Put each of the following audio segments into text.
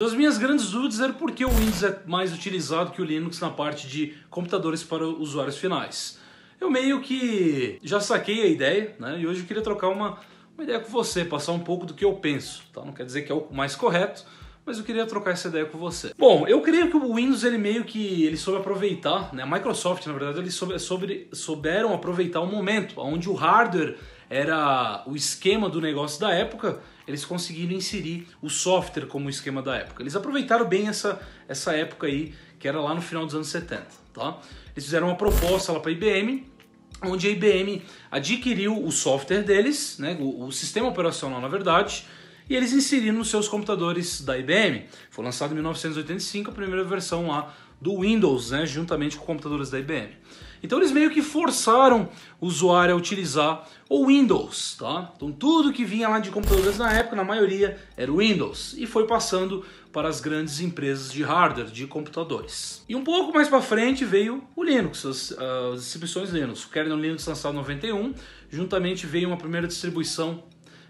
As minhas grandes dúvidas eram por que o Windows é mais utilizado que o Linux na parte de computadores para usuários finais. Eu meio que já saquei a ideia, né? E hoje eu queria trocar uma, uma ideia com você, passar um pouco do que eu penso. Tá? Não quer dizer que é o mais correto, mas eu queria trocar essa ideia com você. Bom, eu creio que o Windows ele meio que ele soube aproveitar, né? A Microsoft, na verdade, eles soube, soube, souberam aproveitar o momento onde o hardware era o esquema do negócio da época, eles conseguiram inserir o software como esquema da época. Eles aproveitaram bem essa, essa época aí, que era lá no final dos anos 70, tá? Eles fizeram uma proposta lá para a IBM, onde a IBM adquiriu o software deles, né, o, o sistema operacional na verdade, e eles inseriram nos seus computadores da IBM. Foi lançado em 1985 a primeira versão lá do Windows, né, juntamente com computadores da IBM. Então eles meio que forçaram o usuário a utilizar o Windows, tá? Então tudo que vinha lá de computadores na época, na maioria, era o Windows e foi passando para as grandes empresas de hardware de computadores. E um pouco mais para frente veio o Linux, as, as distribuições Linux. O kernel Linux lançado em 91, juntamente veio uma primeira distribuição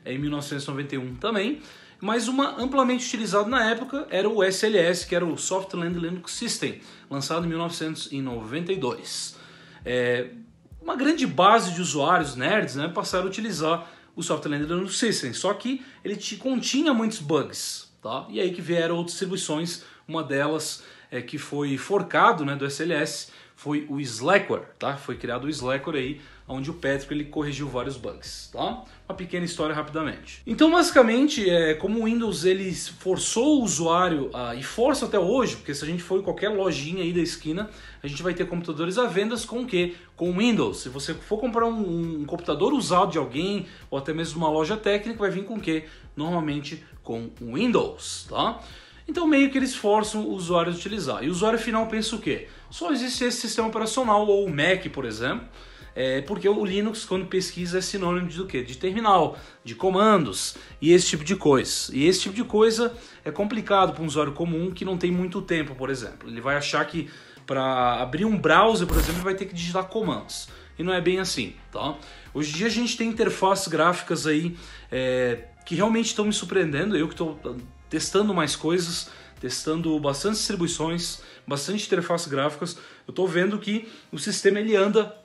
em 1991 também, mas uma amplamente utilizada na época era o SLS, que era o Softland Linux System, lançado em 1992. É, uma grande base de usuários nerds né, passaram a utilizar o Softland Linux System, só que ele continha muitos bugs, tá? E aí que vieram outras distribuições, uma delas é, que foi forcado né, do SLS foi o Slackware, tá? Foi criado o Slackware aí, onde o Patrick ele corrigiu vários bugs, tá? Uma pequena história rapidamente. Então, basicamente, é, como o Windows ele forçou o usuário a, e força até hoje, porque se a gente for em qualquer lojinha aí da esquina, a gente vai ter computadores à venda com o quê? Com Windows. Se você for comprar um, um computador usado de alguém ou até mesmo uma loja técnica, vai vir com o quê? Normalmente com Windows, tá? Então meio que eles forçam o usuário a utilizar. E o usuário final pensa o quê? Só existe esse sistema operacional, ou o Mac, por exemplo, é, porque o Linux, quando pesquisa, é sinônimo de do quê? De terminal, de comandos e esse tipo de coisa. E esse tipo de coisa é complicado para um usuário comum que não tem muito tempo, por exemplo. Ele vai achar que para abrir um browser, por exemplo, vai ter que digitar comandos. E não é bem assim, tá? Hoje em dia a gente tem interfaces gráficas aí é, que realmente estão me surpreendendo. Eu que estou testando mais coisas, testando bastante distribuições, bastante interfaces gráficas, eu estou vendo que o sistema ele anda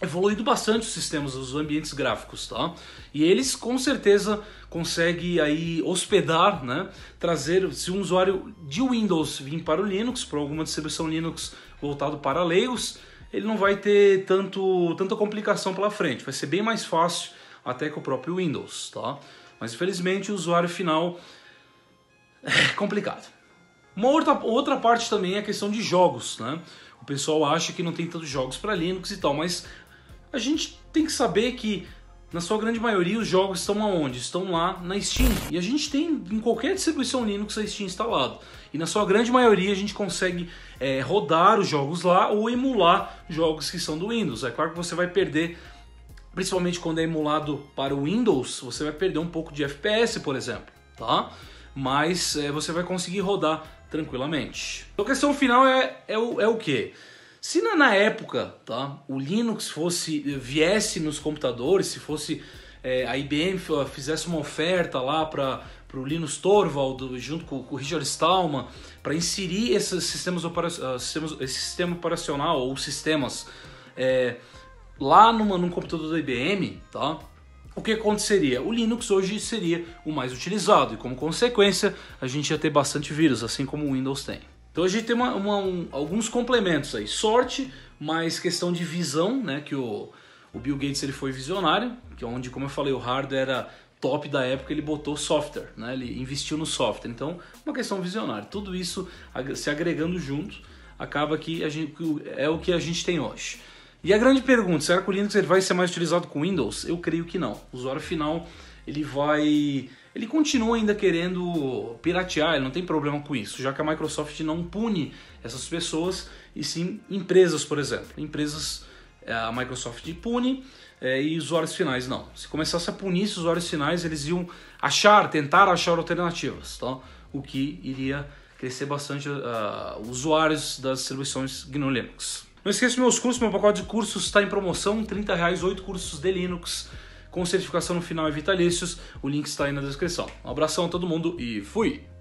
evoluindo bastante os sistemas, os ambientes gráficos, tá? E eles com certeza conseguem aí hospedar, né? Trazer, se um usuário de Windows vir para o Linux, para alguma distribuição Linux voltado para leigos, ele não vai ter tanto, tanta complicação pela frente, vai ser bem mais fácil até que o próprio Windows, tá? Mas infelizmente o usuário final é complicado. Uma outra, outra parte também é a questão de jogos, né? O pessoal acha que não tem tantos jogos para Linux e tal, mas a gente tem que saber que na sua grande maioria os jogos estão aonde? Estão lá na Steam. E a gente tem em qualquer distribuição Linux a Steam instalado. E na sua grande maioria a gente consegue é, rodar os jogos lá ou emular jogos que são do Windows. É claro que você vai perder, principalmente quando é emulado para o Windows, você vai perder um pouco de FPS, por exemplo, tá? Mas é, você vai conseguir rodar tranquilamente. Então a questão final é, é, o, é o que? Se na, na, época tá, o Linux fosse viesse nos computadores, se fosse é, a IBM fizesse uma oferta lá para o Linus Torvald junto com, com o Richard Stallman para inserir esses sistemas, uh, sistemas, esse sistema operacional ou sistemas é, lá numa, num computador da IBM, tá? O que aconteceria? O Linux hoje seria o mais utilizado e, como consequência, a gente ia ter bastante vírus, assim como o Windows tem. Então a gente tem uma, uma, um, alguns complementos aí. Sorte, mais questão de visão, né? Que o, o Bill Gates ele foi visionário, que é onde, como eu falei, o hardware era top da época, ele botou software, né? Ele investiu no software. Então, uma questão visionária. Tudo isso se agregando junto, acaba que a gente, é o que a gente tem hoje. E a grande pergunta, será que o Linux ele vai ser mais utilizado com Windows? Eu creio que não. O usuário final, ele vai... Ele continua ainda querendo piratear, ele não tem problema com isso, já que a Microsoft não pune essas pessoas, e sim empresas, por exemplo. Empresas, é, a Microsoft pune é, e usuários finais não. Se começasse a punir esses usuários finais, eles iam achar, tentar achar alternativas, tá? o que iria crescer bastante uh, usuários das distribuições GNU Linux. Não esqueça meus cursos, meu pacote de cursos está em promoção, 30 reais, 8 cursos de Linux, com certificação no final e vitalícios. O link está aí na descrição. Um abração a todo mundo e fui!